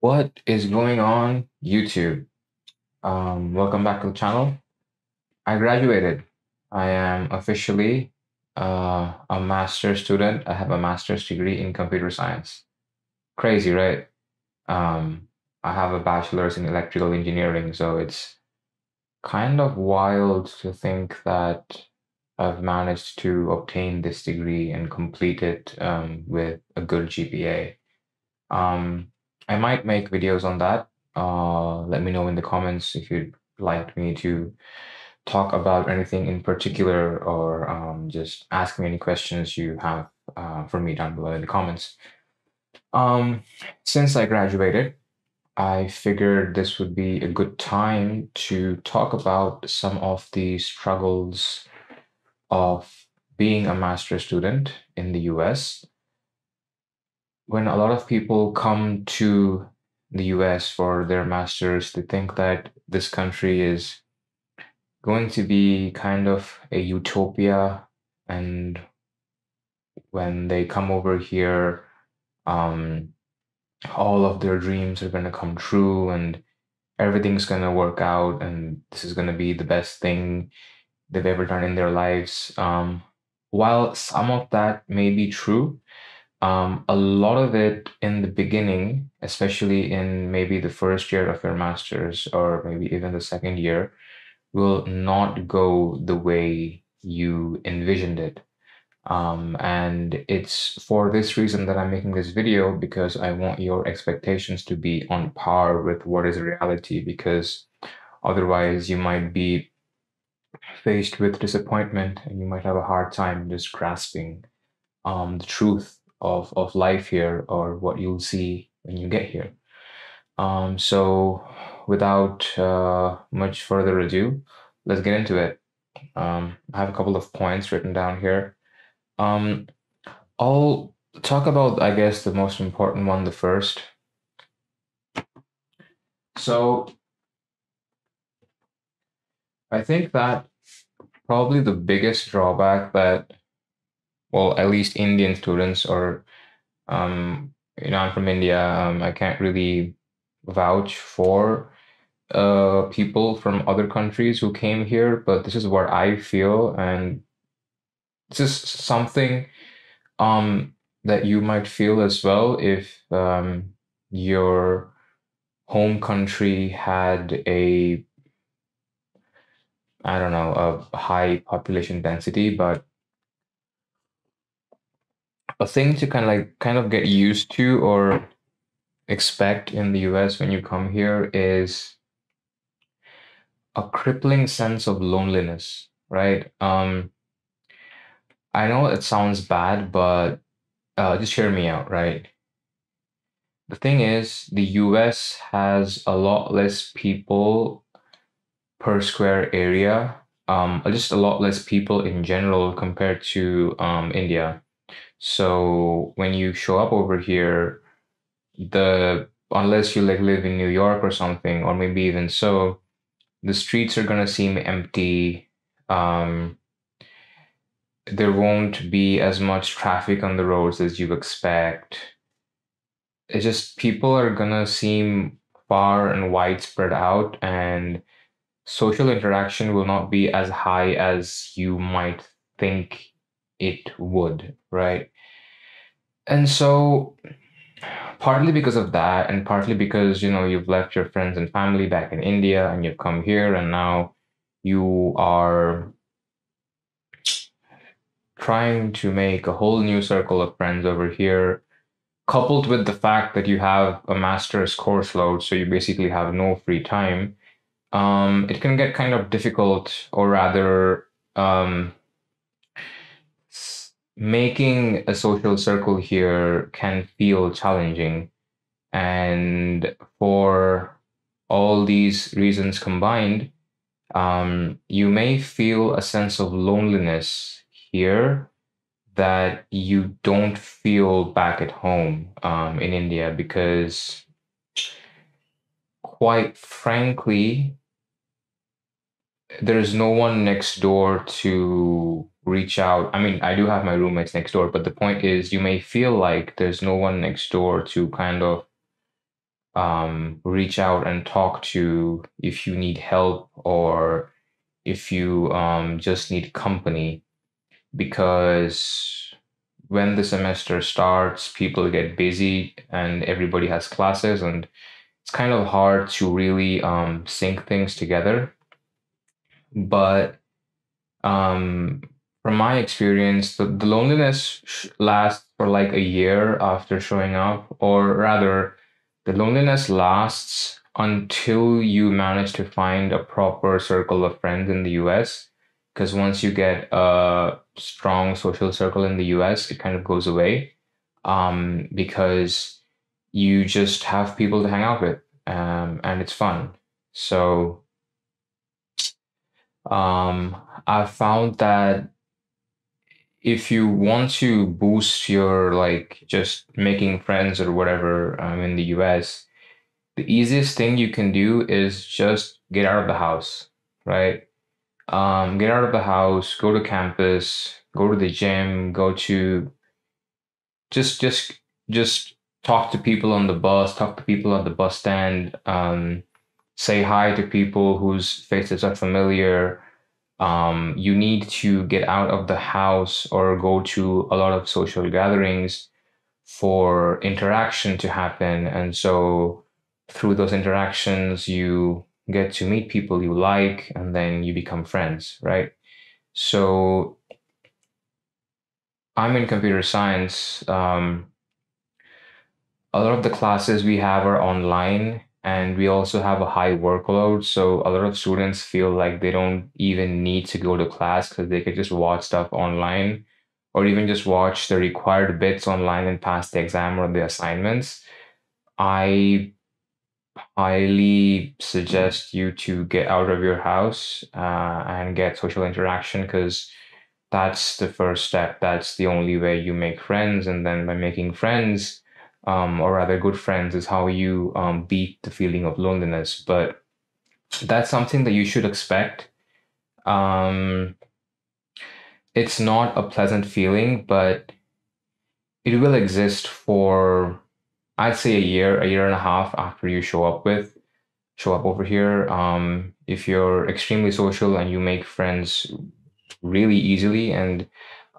What is going on, YouTube? Um, welcome back to the channel. I graduated. I am officially uh, a master's student. I have a master's degree in computer science. Crazy, right? Um, I have a bachelor's in electrical engineering, so it's kind of wild to think that I've managed to obtain this degree and complete it um, with a good GPA. Um, I might make videos on that. Uh, let me know in the comments if you'd like me to talk about anything in particular or um, just ask me any questions you have uh, for me down below in the comments. Um, since I graduated, I figured this would be a good time to talk about some of the struggles of being a master's student in the US. When a lot of people come to the US for their masters, they think that this country is going to be kind of a utopia. And when they come over here, um, all of their dreams are going to come true and everything's going to work out and this is going to be the best thing they've ever done in their lives. Um, while some of that may be true, um, a lot of it in the beginning, especially in maybe the first year of your master's or maybe even the second year, will not go the way you envisioned it. Um, and it's for this reason that I'm making this video because I want your expectations to be on par with what is reality because otherwise you might be faced with disappointment and you might have a hard time just grasping um, the truth of, of life here or what you'll see when you get here. Um, so without uh, much further ado, let's get into it. Um, I have a couple of points written down here. Um, I'll talk about, I guess, the most important one the first. So I think that probably the biggest drawback that, well, at least Indian students or, um, you know, I'm from India, um, I can't really vouch for uh, people from other countries who came here, but this is what I feel, and this is something um, that you might feel as well if um, your home country had a I don't know, a high population density, but a thing to kind of like kind of get used to or expect in the US when you come here is a crippling sense of loneliness, right? Um, I know it sounds bad, but uh, just hear me out, right? The thing is, the US has a lot less people per square area, um, just a lot less people in general compared to um, India. So when you show up over here, the unless you like live in New York or something, or maybe even so, the streets are gonna seem empty. Um, there won't be as much traffic on the roads as you expect. It's just people are gonna seem far and widespread out, and social interaction will not be as high as you might think it would, right? And so partly because of that and partly because you know you've left your friends and family back in India and you've come here and now you are trying to make a whole new circle of friends over here coupled with the fact that you have a master's course load so you basically have no free time um, it can get kind of difficult or rather um, making a social circle here can feel challenging. And for all these reasons combined, um, you may feel a sense of loneliness here that you don't feel back at home um, in India because, quite frankly, there's no one next door to reach out. I mean, I do have my roommates next door, but the point is, you may feel like there's no one next door to kind of um, reach out and talk to if you need help or if you um, just need company because when the semester starts, people get busy and everybody has classes, and it's kind of hard to really um, sync things together. But um, from my experience, the, the loneliness lasts for like a year after showing up, or rather, the loneliness lasts until you manage to find a proper circle of friends in the US. Because once you get a strong social circle in the US, it kind of goes away um, because you just have people to hang out with um, and it's fun. So um, I found that if you want to boost your like just making friends or whatever um, in the US, the easiest thing you can do is just get out of the house, right? Um, get out of the house, go to campus, go to the gym, go to just just just talk to people on the bus, talk to people at the bus stand, um, say hi to people whose faces are familiar. Um, you need to get out of the house or go to a lot of social gatherings for interaction to happen. And so through those interactions, you get to meet people you like and then you become friends, right? So I'm in computer science. Um, a lot of the classes we have are online and we also have a high workload. So a lot of students feel like they don't even need to go to class because they could just watch stuff online or even just watch the required bits online and pass the exam or the assignments. I highly suggest you to get out of your house uh, and get social interaction because that's the first step. That's the only way you make friends. And then by making friends, um, or rather good friends, is how you um, beat the feeling of loneliness. But that's something that you should expect. Um, it's not a pleasant feeling, but it will exist for I'd say a year, a year and a half after you show up with show up over here. Um, if you're extremely social and you make friends really easily, and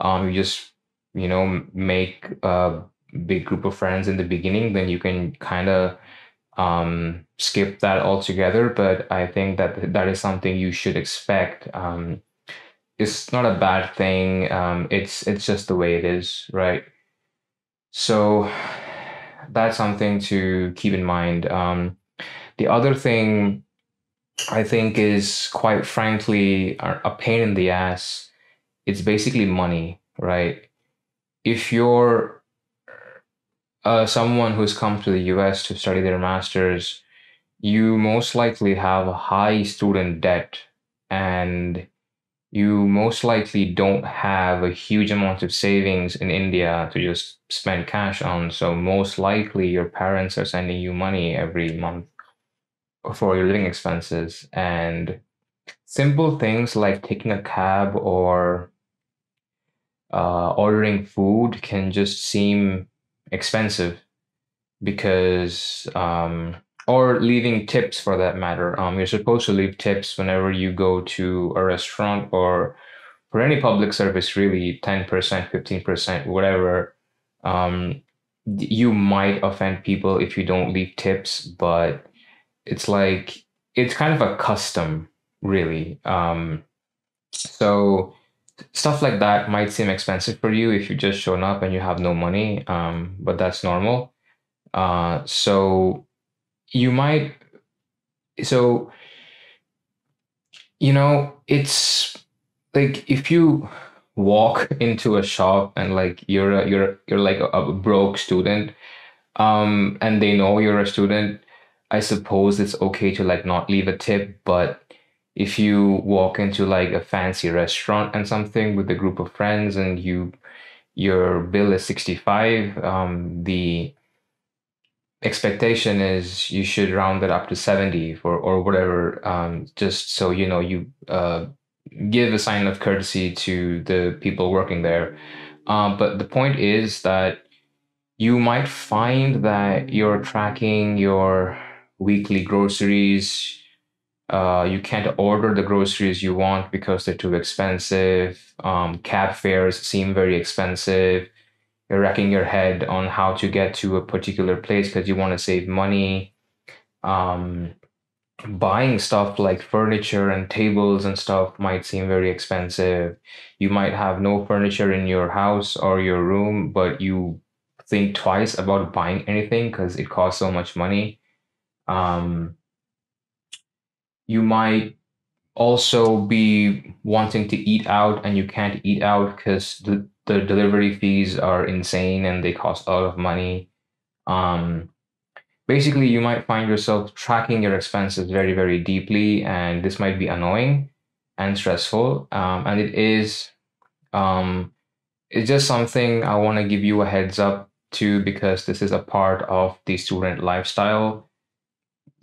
um, you just you know make a big group of friends in the beginning, then you can kind of um, skip that altogether. But I think that that is something you should expect. Um, it's not a bad thing. Um, it's it's just the way it is, right? So that's something to keep in mind. Um, the other thing I think is quite frankly a pain in the ass. It's basically money, right? If you're uh, someone who's come to the US to study their master's, you most likely have a high student debt and you most likely don't have a huge amount of savings in India to just spend cash on. So, most likely, your parents are sending you money every month for your living expenses. And simple things like taking a cab or uh, ordering food can just seem expensive because um, or leaving tips for that matter. Um, you're supposed to leave tips whenever you go to a restaurant or for any public service, really 10%, 15%, whatever. Um, you might offend people if you don't leave tips, but it's like, it's kind of a custom, really. Um, so stuff like that might seem expensive for you if you just shown up and you have no money, um, but that's normal. Uh, so you might so you know it's like if you walk into a shop and like you're a, you're you're like a, a broke student um and they know you're a student i suppose it's okay to like not leave a tip but if you walk into like a fancy restaurant and something with a group of friends and you your bill is 65 um the expectation is you should round it up to 70 for or whatever um, just so you know you uh, give a sign of courtesy to the people working there um, but the point is that you might find that you're tracking your weekly groceries. Uh, you can't order the groceries you want because they're too expensive. Um, cab fares seem very expensive. You're wrecking your head on how to get to a particular place because you want to save money. Um, buying stuff like furniture and tables and stuff might seem very expensive. You might have no furniture in your house or your room, but you think twice about buying anything because it costs so much money. Um, you might also be wanting to eat out and you can't eat out because the, the delivery fees are insane and they cost a lot of money. Um, basically you might find yourself tracking your expenses very very deeply and this might be annoying and stressful um, and it is um, it's just something i want to give you a heads up to because this is a part of the student lifestyle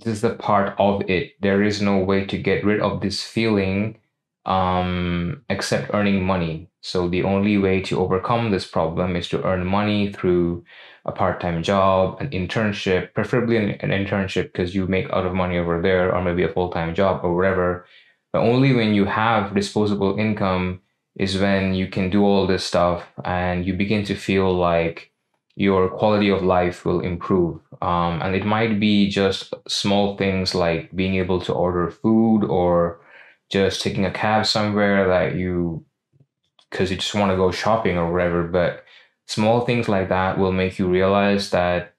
this is a part of it there is no way to get rid of this feeling um, except earning money so the only way to overcome this problem is to earn money through a part-time job, an internship, preferably an, an internship because you make out of money over there, or maybe a full-time job or whatever. But only when you have disposable income is when you can do all this stuff and you begin to feel like your quality of life will improve. Um, and it might be just small things like being able to order food or just taking a cab somewhere that you because you just want to go shopping or whatever. But small things like that will make you realize that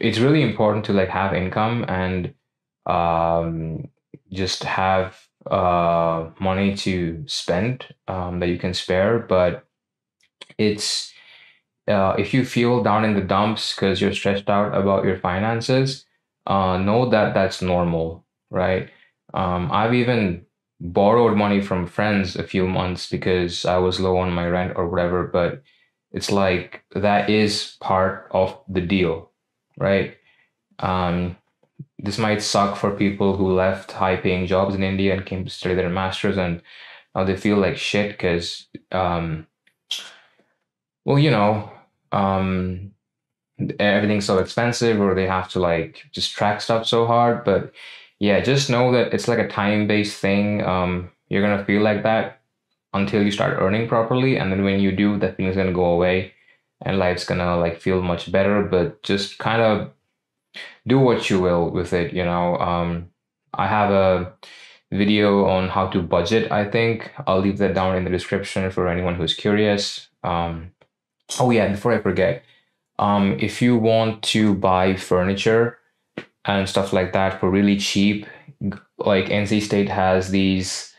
it's really important to like have income and um, just have uh, money to spend um, that you can spare. But it's uh, if you feel down in the dumps because you're stressed out about your finances, uh, know that that's normal, right? Um, I've even borrowed money from friends a few months because I was low on my rent or whatever, but it's like that is part of the deal, right? Um, this might suck for people who left high paying jobs in India and came to study their masters and now they feel like shit because, um, well, you know, um, everything's so expensive or they have to like just track stuff so hard. But yeah, just know that it's like a time based thing. Um, you're gonna feel like that until you start earning properly and then when you do that thing is going to go away and life's going to like feel much better but just kind of do what you will with it you know um, i have a video on how to budget i think i'll leave that down in the description for anyone who's curious um, oh yeah before i forget um, if you want to buy furniture and stuff like that for really cheap like nc state has these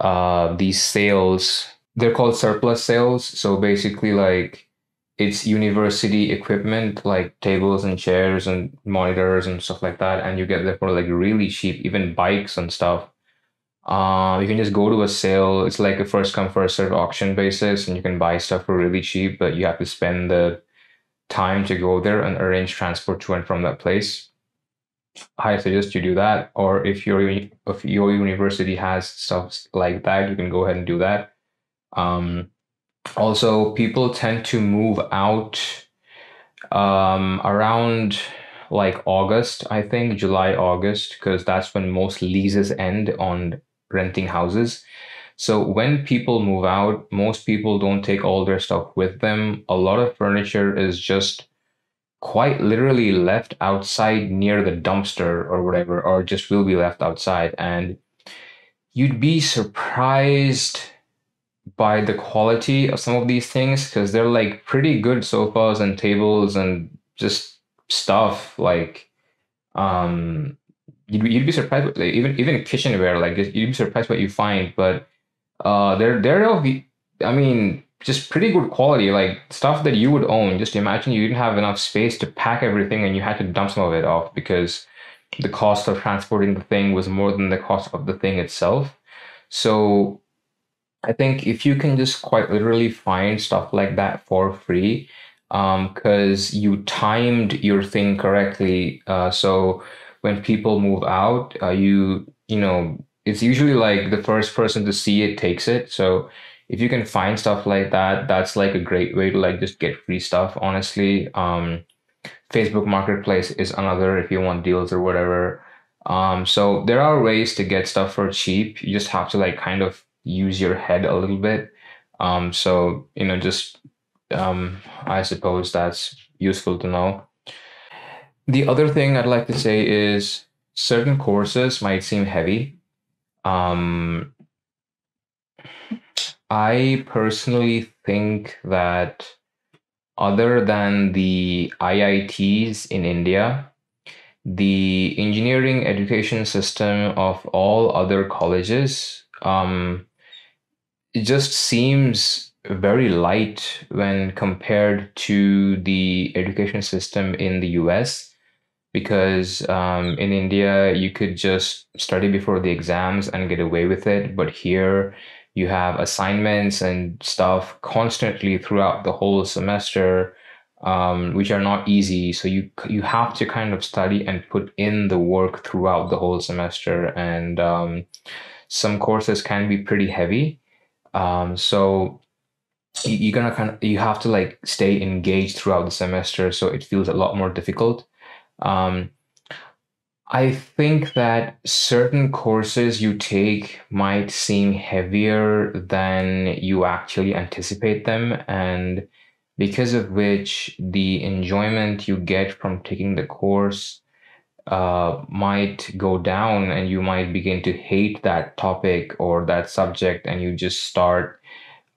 uh, these sales. They're called surplus sales. So basically like it's university equipment like tables and chairs and monitors and stuff like that and you get them for like really cheap even bikes and stuff uh, you can just go to a sale it's like a first come first serve auction basis and you can buy stuff for really cheap but you have to spend the time to go there and arrange transport to and from that place I suggest you do that. Or if your if your university has stuff like that, you can go ahead and do that. Um, also, people tend to move out um, around like August, I think July, August, because that's when most leases end on renting houses. So when people move out, most people don't take all their stuff with them. A lot of furniture is just quite literally left outside near the dumpster or whatever, or just will be left outside. And you'd be surprised by the quality of some of these things because they're like pretty good sofas and tables and just stuff like um you'd be, you'd be surprised with, like, even even kitchenware like you'd be surprised what you find but uh they're they're all i mean just pretty good quality, like stuff that you would own. Just imagine you didn't have enough space to pack everything and you had to dump some of it off because the cost of transporting the thing was more than the cost of the thing itself. So I think if you can just quite literally find stuff like that for free, um, because you timed your thing correctly. Uh, so when people move out, you you know it's usually like the first person to see it takes it. So if you can find stuff like that, that's like a great way to like just get free stuff, honestly. Um, Facebook Marketplace is another if you want deals or whatever. Um, so there are ways to get stuff for cheap. You just have to like kind of use your head a little bit. Um, so you know, just um, I suppose that's useful to know. The other thing I'd like to say is certain courses might seem heavy. Um, I personally think that other than the IITs in India, the engineering education system of all other colleges um, just seems very light when compared to the education system in the US because um, in India you could just study before the exams and get away with it. But here you have assignments and stuff constantly throughout the whole semester um, which are not easy. So you you have to kind of study and put in the work throughout the whole semester. And um, some courses can be pretty heavy. Um, so you, you're gonna kind of you have to like stay engaged throughout the semester. So it feels a lot more difficult um, I think that certain courses you take might seem heavier than you actually anticipate them, and because of which the enjoyment you get from taking the course uh, might go down, and you might begin to hate that topic or that subject, and you just start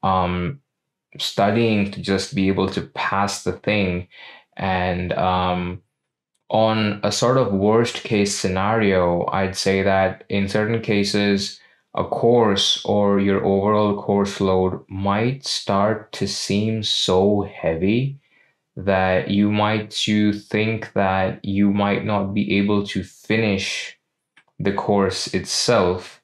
um, studying to just be able to pass the thing. And um, on a sort of worst case scenario, I'd say that in certain cases, a course or your overall course load might start to seem so heavy that you might to think that you might not be able to finish the course itself.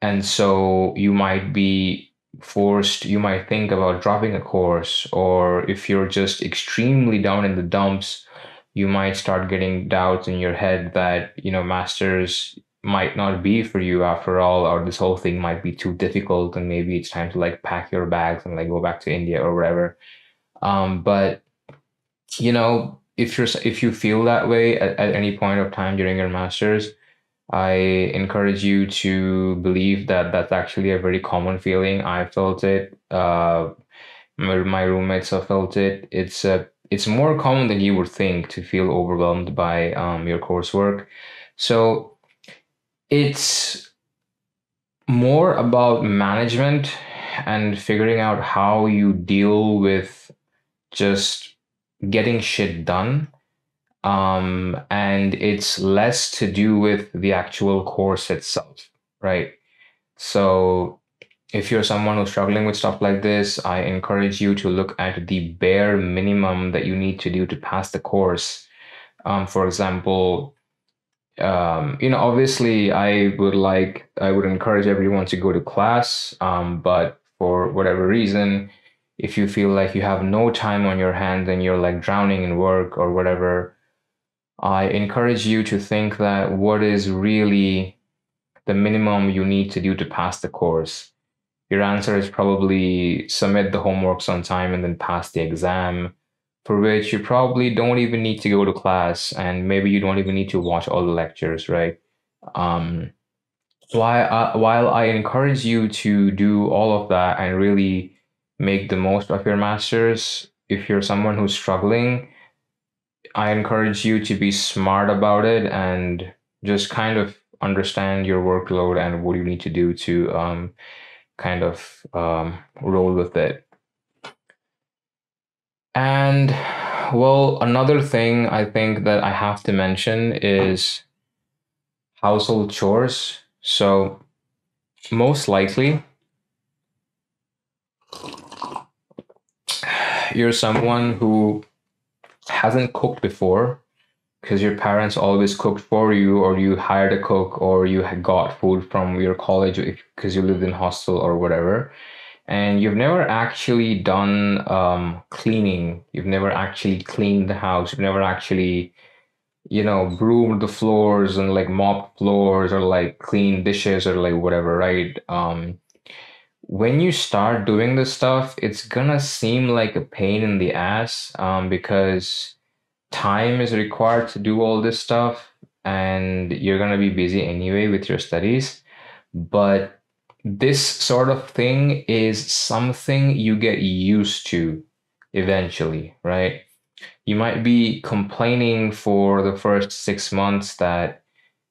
And so you might be forced you might think about dropping a course or if you're just extremely down in the dumps you might start getting doubts in your head that you know masters might not be for you after all or this whole thing might be too difficult and maybe it's time to like pack your bags and like go back to india or whatever um, but you know if you're if you feel that way at, at any point of time during your masters i encourage you to believe that that's actually a very common feeling. I felt it uh, my, my roommates have felt it. It's a it's more common than you would think to feel overwhelmed by um, your coursework. So it's more about management and figuring out how you deal with just getting shit done. Um, and it's less to do with the actual course itself, right? So if you're someone who's struggling with stuff like this, I encourage you to look at the bare minimum that you need to do to pass the course. Um, for example, um, you know, obviously, I would like, I would encourage everyone to go to class, um, but for whatever reason, if you feel like you have no time on your hands and you're like drowning in work or whatever, I encourage you to think that what is really the minimum you need to do to pass the course your answer is probably submit the homeworks on time and then pass the exam, for which you probably don't even need to go to class and maybe you don't even need to watch all the lectures, right? Um, while, uh, while I encourage you to do all of that and really make the most of your masters, if you're someone who's struggling, I encourage you to be smart about it and just kind of understand your workload and what you need to do to um, kind of um, roll with it. And well, another thing I think that I have to mention is household chores. So, most likely, you're someone who hasn't cooked before because your parents always cooked for you or you hired a cook or you got food from your college because you lived in hostel or whatever. And you've never actually done um, cleaning. You've never actually cleaned the house. You've never actually you know broomed the floors and like mopped floors or like cleaned dishes or like whatever right? Um, when you start doing this stuff, it's gonna seem like a pain in the ass um, because time is required to do all this stuff and you're gonna be busy anyway with your studies. But this sort of thing is something you get used to eventually, right? You might be complaining for the first six months that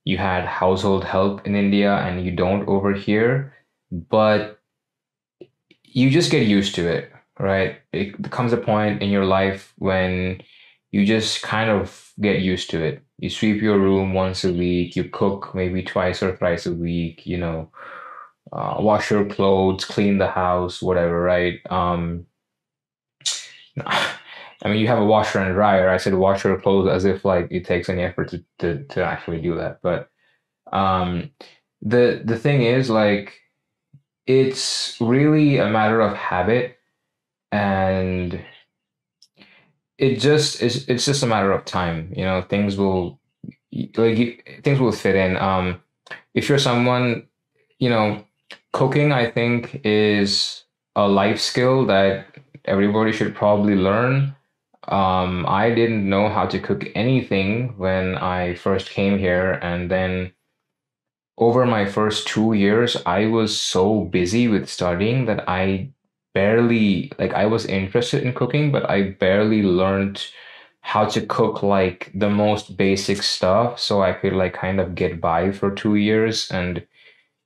you had household help in India and you don't over here, but you just get used to it, right? It comes a point in your life when you just kind of get used to it. You sweep your room once a week, you cook maybe twice or thrice a week, you know, uh, wash your clothes, clean the house, whatever, right? Um, I mean, you have a washer and dryer. I said wash your clothes as if like it takes any effort to, to, to actually do that. But um, the the thing is like it's really a matter of habit and it just is it's just a matter of time you know things will like things will fit in. Um if you're someone you know cooking i think is a life skill that everybody should probably learn. Um i didn't know how to cook anything when i first came here and then over my first two years, I was so busy with studying that I barely, like, I was interested in cooking, but I barely learned how to cook like the most basic stuff so I could, like, kind of get by for two years and,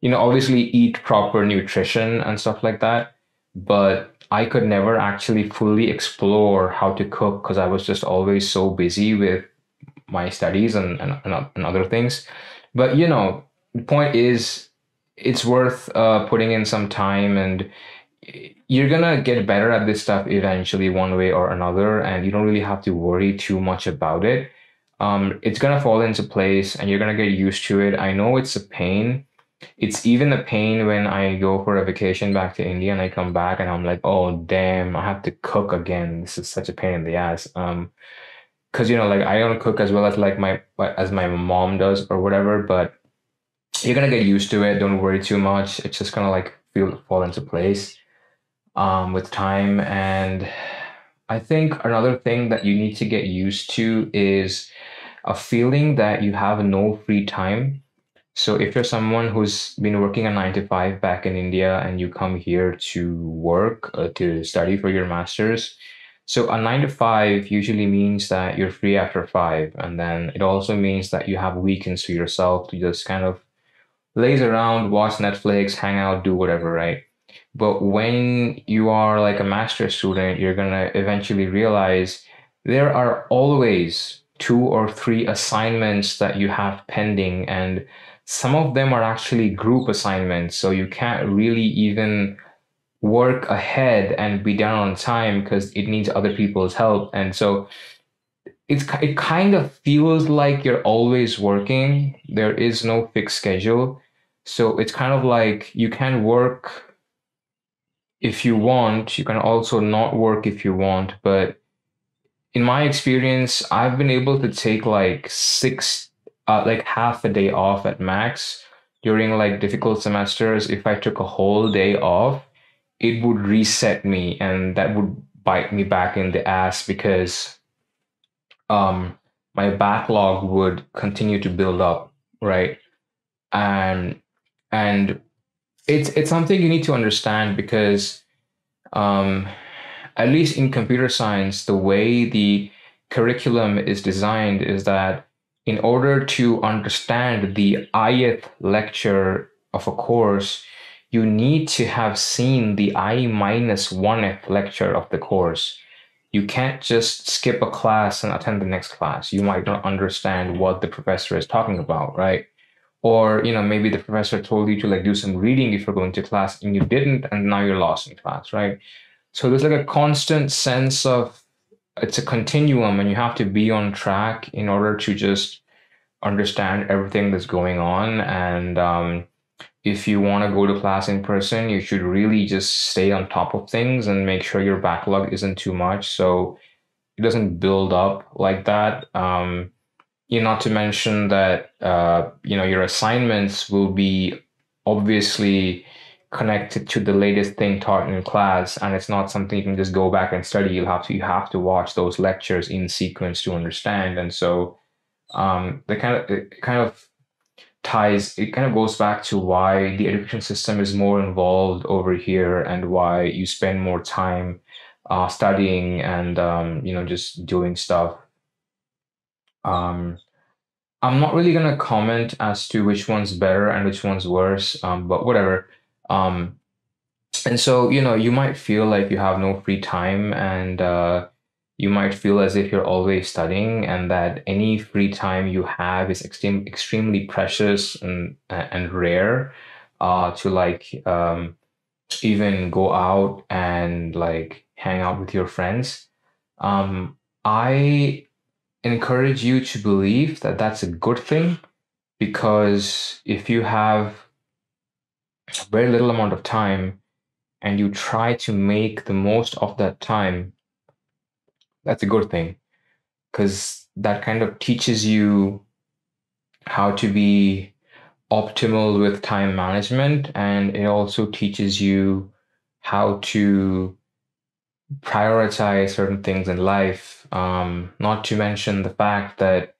you know, obviously eat proper nutrition and stuff like that. But I could never actually fully explore how to cook because I was just always so busy with my studies and, and, and other things. But, you know, the point is it's worth uh, putting in some time and you're gonna get better at this stuff eventually one way or another and you don't really have to worry too much about it. Um, it's gonna fall into place and you're gonna get used to it. I know it's a pain. It's even a pain when i go for a vacation back to india and i come back and i'm like oh damn i have to cook again. This is such a pain in the ass. Um because you know like i don't cook as well as like my as my mom does or whatever but you're gonna get used to it. Don't worry too much. It's just gonna like feel fall into place um, with time. And I think another thing that you need to get used to is a feeling that you have no free time. So if you're someone who's been working a nine to five back in India and you come here to work uh, to study for your master's, so a nine to five usually means that you're free after five, and then it also means that you have weekends to yourself to just kind of laze around, watch Netflix, hang out, do whatever, right? But when you are like a master student, you're gonna eventually realize there are always two or three assignments that you have pending, and some of them are actually group assignments. So you can't really even work ahead and be done on time because it needs other people's help. And so it's it kind of feels like you're always working. There is no fixed schedule. So it's kind of like you can work if you want, you can also not work if you want. But in my experience, I've been able to take like six, uh, like half a day off at max during like difficult semesters. If I took a whole day off, it would reset me and that would bite me back in the ass because um my backlog would continue to build up right and and it's it's something you need to understand because um, at least in computer science the way the curriculum is designed is that in order to understand the ith lecture of a course you need to have seen the i minus 1th lecture of the course. You can't just skip a class and attend the next class. You might not understand what the professor is talking about right or you know maybe the professor told you to like do some reading if you're going to class and you didn't and now you're lost in class right? So there's like a constant sense of it's a continuum and you have to be on track in order to just understand everything that's going on. And um, if you want to go to class in person you should really just stay on top of things and make sure your backlog isn't too much. So it doesn't build up like that. Um, you know, not to mention that uh, you know your assignments will be obviously connected to the latest thing taught in class and it's not something you can just go back and study. You'll have to you have to watch those lectures in sequence to understand. And so um the kind of it kind of ties it kind of goes back to why the education system is more involved over here and why you spend more time uh, studying and um, you know just doing stuff um, i'm not really to comment as to which one's better and which one's worse um, but whatever um, and so, you know, you might feel like you have no free time and uh, you might feel as if you're always studying and that any free time you have is extreme, extremely precious and, and rare uh, to like um, even go out and like hang out with your friends. Um, I encourage you to believe that that's a good thing because if you have very little amount of time and you try to make the most of that time, that's a good thing because that kind of teaches you how to be optimal with time management and it also teaches you how to prioritize certain things in life um, not to mention the fact that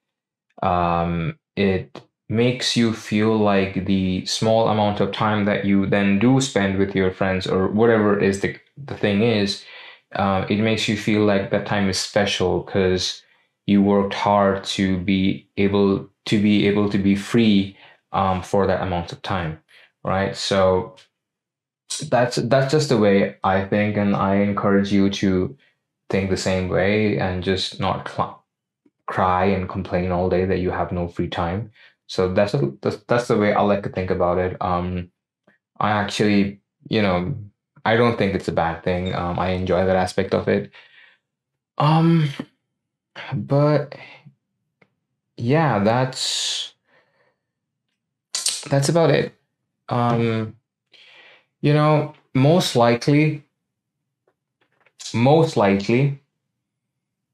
um, it makes you feel like the small amount of time that you then do spend with your friends or whatever is the, the thing is uh, it makes you feel like that time is special because you worked hard to be able to be able to be free um, for that amount of time right? So that's that's just the way i think and i encourage you to think the same way and just not cl- cry and complain all day that you have no free time so that's a, that's that's the way I like to think about it. Um, I actually, you know, I don't think it's a bad thing. Um, I enjoy that aspect of it. Um, but yeah, that's that's about it. Um, you know, most likely, most likely,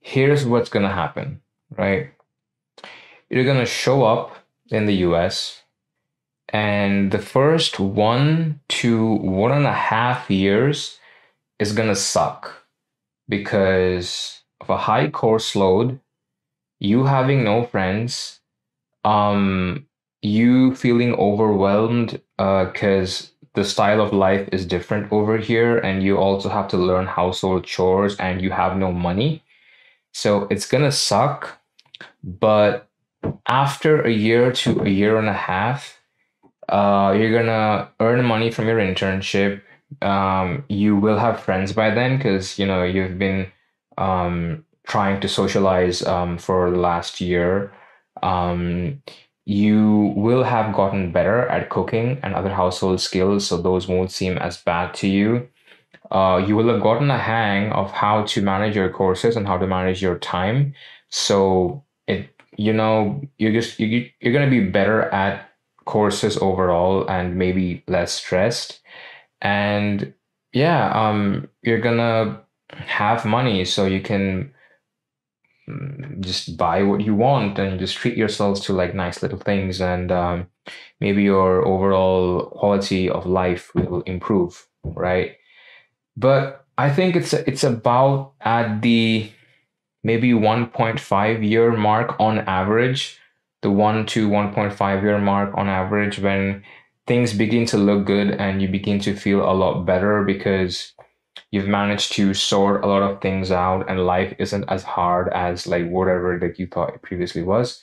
here's what's gonna happen, right? You're gonna show up in the US. And the first one to one and a half years is going to suck because of a high course load, you having no friends, um, you feeling overwhelmed uh, because uh, the style of life is different over here, and you also have to learn household chores and you have no money. So it's going to suck, but after a year to a year and a half, uh, you're gonna earn money from your internship. Um, you will have friends by then because you know you've been um, trying to socialize um, for the last year. You will have gotten better at cooking and other household skills, so those won't seem as bad to you. Uh, you will have gotten a hang of how to manage your courses and how to manage your time. So it you know you're just you, you're going to be better at courses overall and maybe less stressed and yeah um you're gonna have money so you can just buy what you want and just treat yourselves to like nice little things and um, maybe your overall quality of life will improve right? But i think it's it's about at the maybe 1.5 year mark on average, the 1 to 1.5 year mark on average when things begin to look good and you begin to feel a lot better because you've managed to sort a lot of things out and life isn't as hard as like whatever that you thought it previously was.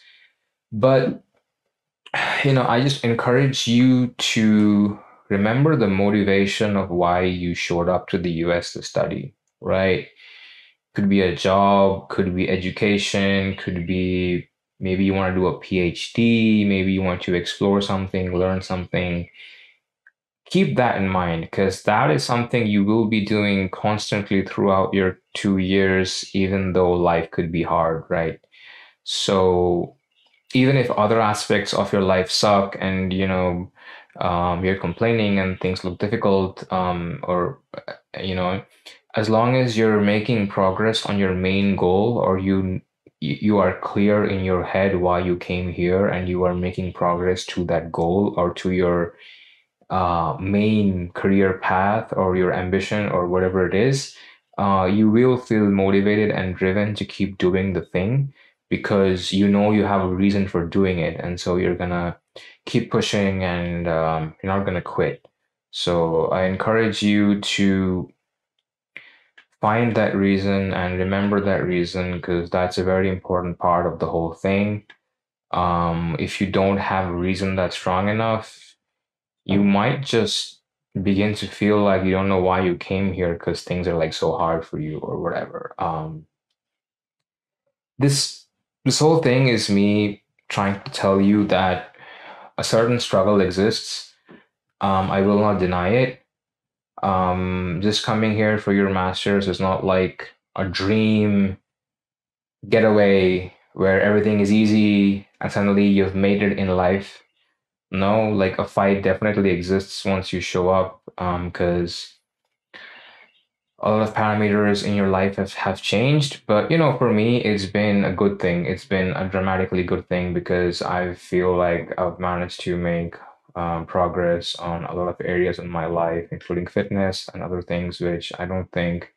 But you know, I just encourage you to remember the motivation of why you showed up to the US to study, right? could be a job, could be education, could be maybe you want to do a PhD, maybe you want to explore something, learn something. Keep that in mind because that is something you will be doing constantly throughout your two years, even though life could be hard, right? So, even if other aspects of your life suck and you know um, you're complaining and things look difficult um, or you know as long as you're making progress on your main goal or you you are clear in your head why you came here and you are making progress to that goal or to your uh, main career path or your ambition or whatever it is, uh, you will feel motivated and driven to keep doing the thing because you know you have a reason for doing it. And so you're going to keep pushing and um, you're not going to quit. So I encourage you to find that reason and remember that reason because that's a very important part of the whole thing. Um, if you don't have a reason that's strong enough, you might just begin to feel like you don't know why you came here because things are like so hard for you or whatever. Um, this this whole thing is me trying to tell you that a certain struggle exists. Um, I will not deny it. Um, just coming here for your master's is not like a dream getaway where everything is easy and suddenly you've made it in life. No, like a fight definitely exists once you show up because a lot of parameters in your life have, have changed. But, you know, for me, it's been a good thing. It's been a dramatically good thing because I feel like I've managed to make um, progress on a lot of areas in my life, including fitness and other things, which I don't think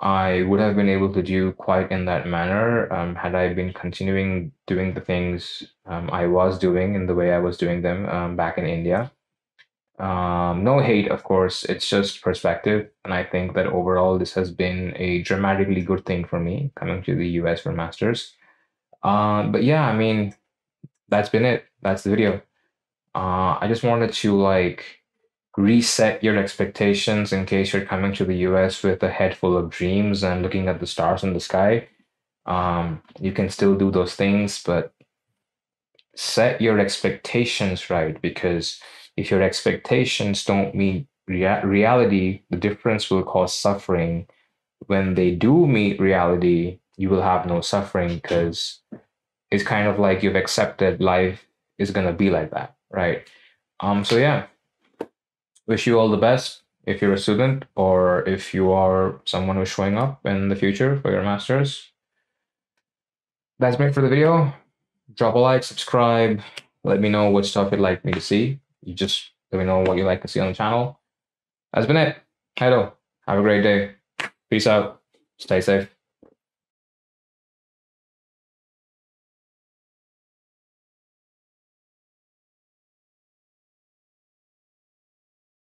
I would have been able to do quite in that manner um, had I been continuing doing the things um, I was doing in the way I was doing them um, back in India. Um, no hate, of course, it's just perspective. And I think that overall, this has been a dramatically good thing for me coming to the US for masters. Um, but yeah, I mean, that's been it. That's the video. Uh, I just wanted to like reset your expectations in case you're coming to the US with a head full of dreams and looking at the stars in the sky. Um, you can still do those things, but set your expectations right because if your expectations don't meet rea- reality, the difference will cause suffering. When they do meet reality, you will have no suffering because it's kind of like you've accepted life is gonna be like that, right? Um, so yeah, wish you all the best if you're a student or if you are someone who's showing up in the future for your masters. That's it for the video. Drop a like, subscribe, let me know what stuff you'd like me to see you just let me know what you'd like to see on the channel. That's been it. Hello. Have a great day. Peace out. Stay safe.